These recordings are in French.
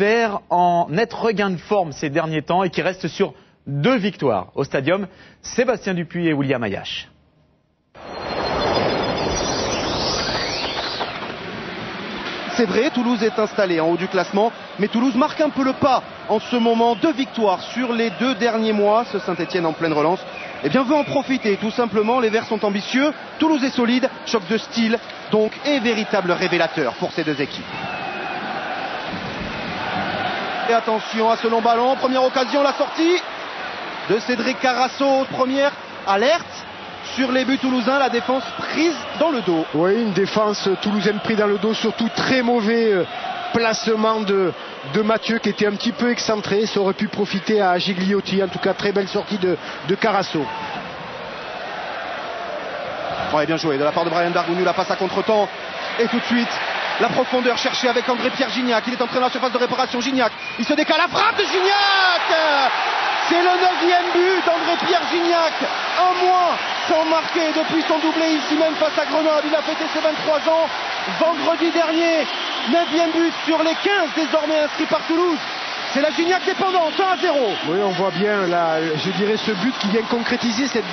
Verts en net regain de forme ces derniers temps et qui reste sur deux victoires au stadium. Sébastien Dupuis et William Ayache. C'est vrai, Toulouse est installé en haut du classement, mais Toulouse marque un peu le pas en ce moment. Deux victoires sur les deux derniers mois. Ce Saint-Etienne en pleine relance eh bien, veut en profiter tout simplement. Les Verts sont ambitieux, Toulouse est solide, choc de style donc et véritable révélateur pour ces deux équipes. Et attention à ce long ballon, première occasion, la sortie de Cédric Carasso, première alerte sur les buts toulousains, la défense prise dans le dos. Oui, une défense toulousaine prise dans le dos, surtout très mauvais euh, placement de, de Mathieu qui était un petit peu excentré. Ça aurait pu profiter à Gigliotti. En tout cas, très belle sortie de, de Carasso. Ouais, bien joué de la part de Brian Dargounou, la passe à contre-temps. Et tout de suite, la profondeur cherchée avec André-Pierre Gignac. Il est entré dans la surface de réparation. Gignac, il se décale. La frappe de Gignac C'est le neuvième but d'André-Pierre Gignac. Un mois sans marquer depuis son doublé ici même face à Grenoble. Il a fêté ses 23 ans vendredi dernier. Neuvième but sur les 15 désormais inscrits par Toulouse. C'est la Gignac dépendante, 1 à 0. Oui, on voit bien, là, je dirais, ce but qui vient concrétiser cette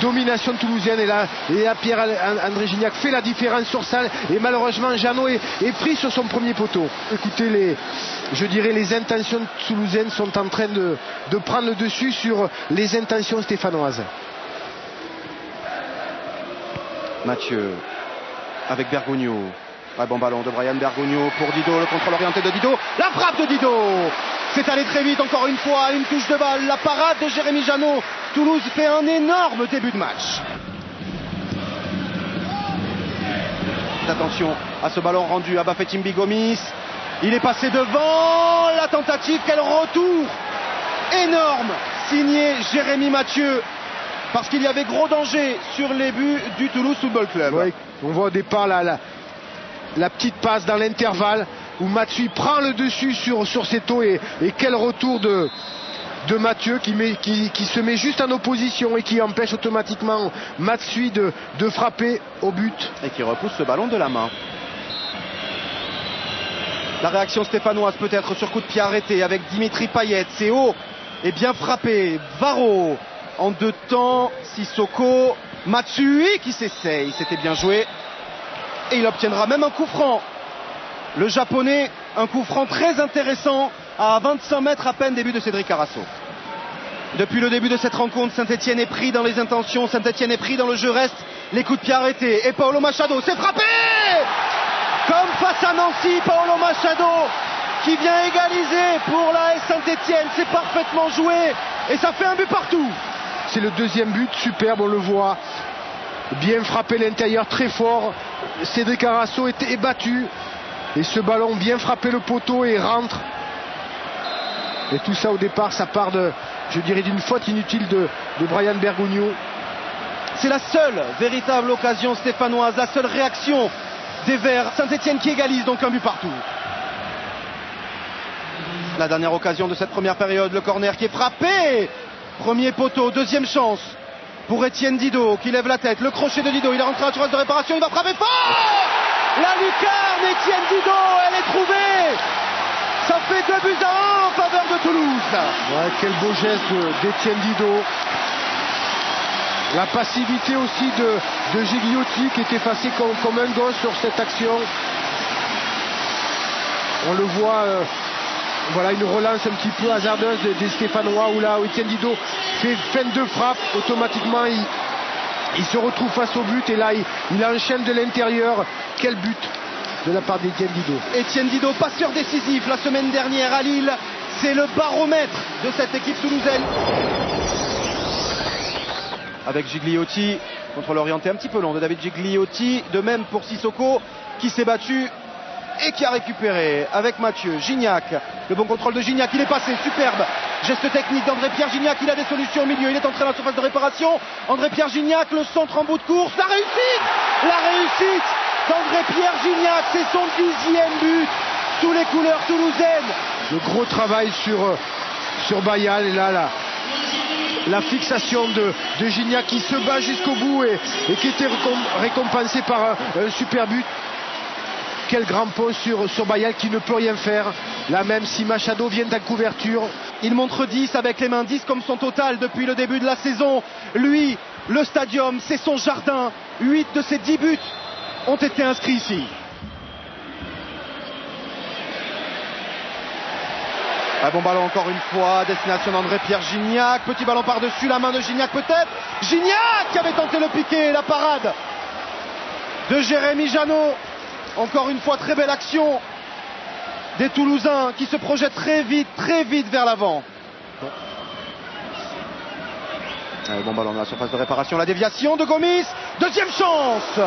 domination toulousaine. Et là, et là Pierre-André Gignac fait la différence sur ça. Et malheureusement, Jeannot est, pris sur son premier poteau. Écoutez, les, je dirais, les intentions toulousaines sont en train de, de prendre le dessus sur les intentions stéphanoises. Mathieu avec Bergogno. Un bon ballon de Brian Bergogno pour Dido, le contrôle orienté de Dido. La frappe de Dido C'est allé très vite encore une fois, une touche de balle, la parade de Jérémy Janot. Toulouse fait un énorme début de match. Attention à ce ballon rendu à Bafetim Gomis. Il est passé devant la tentative, quel retour énorme signé Jérémy Mathieu parce qu'il y avait gros danger sur les buts du Toulouse Football Club. on voit au départ la, la, petite passe dans l'intervalle où Mathieu prend le dessus sur, sur taux et, quel retour de, Mathieu qui, se met juste en opposition et qui empêche automatiquement de, de frapper au but. Et qui repousse ce ballon de la main. La réaction stéphanoise peut-être sur coup de pied arrêté avec Dimitri Payet. C'est haut et bien frappé. Varro en deux temps. Sissoko, Matsui qui s'essaye, c'était bien joué. Et il obtiendra même un coup franc. Le japonais, un coup franc très intéressant à 25 mètres à peine début de Cédric Carasso. Depuis le début de cette rencontre, Saint-Etienne est pris dans les intentions, Saint-Etienne est pris dans le jeu reste, les coups de pied arrêtés. Et Paolo Machado s'est frappé Comme face à Nancy, Paolo Machado qui vient égaliser pour la Saint-Etienne. C'est parfaitement joué et ça fait un but partout. C'est le deuxième but, superbe, on le voit. Bien frappé l'intérieur, très fort. Cédric Arasso est, battu. Et ce ballon bien frappé le poteau et rentre. Et tout ça au départ, ça part de, je dirais, d'une faute inutile de, Brian Bergogno. C'est la seule véritable occasion stéphanoise, la seule réaction des Verts. Saint-Etienne qui égalise donc un but partout. La dernière occasion de cette première période, le corner qui est frappé Premier poteau, deuxième chance pour Étienne Dido qui lève la tête. Le crochet de Dido, il est rentré à la de réparation, il va frapper fort La lucarne, Étienne Dido, elle est trouvée Ça fait deux buts à en faveur de Toulouse. Quel beau geste d'Étienne Dido. La passivité aussi de, de Gigliotti qui est effacé comme, un gosse sur cette action. On le voit. Euh, voilà une relance un petit peu hasardeuse des, Stéphanois où là Etienne Dido fait fin de frappe, automatiquement il, se retrouve face au but et là il, enchaîne de l'intérieur. Quel but de la part d'Etienne Dido. Etienne Dido, passeur décisif la semaine dernière à Lille. C'est le baromètre de cette équipe toulousaine. Avec Gigliotti, contre l'orienté un petit peu long de David Gigliotti. De même pour Sissoko qui s'est battu et qui a récupéré avec Mathieu Gignac. Le bon contrôle de Gignac, il est passé, superbe. Geste technique d'André-Pierre Gignac, il a des solutions au milieu, il est entré dans la surface de réparation. André-Pierre Gignac, le centre en bout de course, la réussite La réussite d'André-Pierre Gignac, c'est son dixième but sous les couleurs toulousaines. Le gros travail sur, euh, sur Bayal, et là, la fixation de, Gignac qui se bat jusqu'au bout et, qui était récompensé par un super but quel grand pont sur, sur Bayal qui ne peut rien faire. Là même, si Machado vient à couverture. Il montre 10 avec les mains, 10 comme son total depuis le début de la saison. Lui, le stadium, c'est son jardin. 8 de ses 10 buts ont été inscrits ici. Un bon ballon encore une fois, destination d'André-Pierre Gignac. Petit ballon par-dessus la main de Gignac peut-être. Gignac qui avait tenté le piqué, la parade de Jérémy Janot. Encore une fois, très belle action des Toulousains qui se projettent très vite, très vite vers l'avant. Bon ballon dans la surface de réparation, la déviation de Gomis, deuxième chance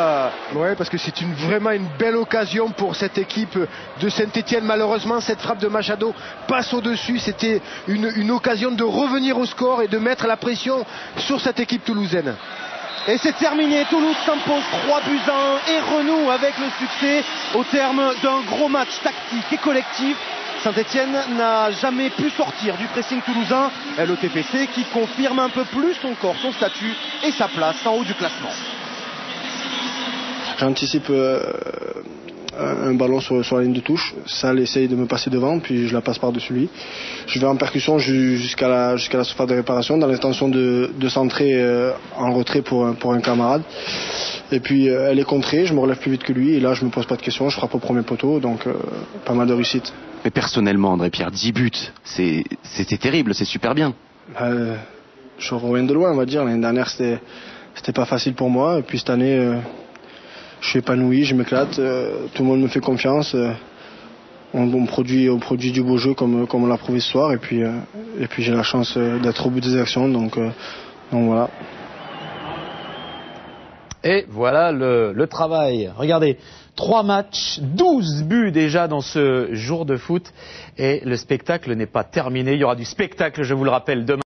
Ouais, parce que c'est une, vraiment une belle occasion pour cette équipe de Saint-Etienne. Malheureusement, cette frappe de Machado passe au-dessus. C'était une, une occasion de revenir au score et de mettre la pression sur cette équipe toulousaine. Et c'est terminé, Toulouse s'impose 3 buts à 1 et renoue avec le succès au terme d'un gros match tactique et collectif. Saint-Etienne n'a jamais pu sortir du pressing toulousain. Le TPC qui confirme un peu plus encore son statut et sa place en haut du classement. J'anticipe euh, un ballon sur, la ligne de touche. Sal essaye de me passer devant, puis je la passe par-dessus lui. Je vais en percussion jusqu'à la, jusqu'à la surface de réparation, dans l'intention de, de centrer euh, en retrait pour un camarade. Et puis euh, elle est contrée, je me relève plus vite que lui, et là je me pose pas de questions, je frappe au premier poteau, donc euh, pas mal de réussite. Mais personnellement, André-Pierre, 10 buts, c'était terrible, c'est super bien. Euh, je reviens de loin, on va dire. L'année dernière, c'était c'était pas facile pour moi, et puis cette année, euh, je suis épanoui, je m'éclate, euh, tout le monde me fait confiance. On, on, produit, on produit du beau jeu comme, comme on l'a prouvé ce soir, et puis, et puis j'ai la chance d'être au bout des actions, donc, donc voilà. Et voilà le, travail. Regardez, trois matchs, 12 buts déjà dans ce jour de foot. Et le spectacle n'est pas terminé. Il y aura du spectacle, je vous le rappelle, demain.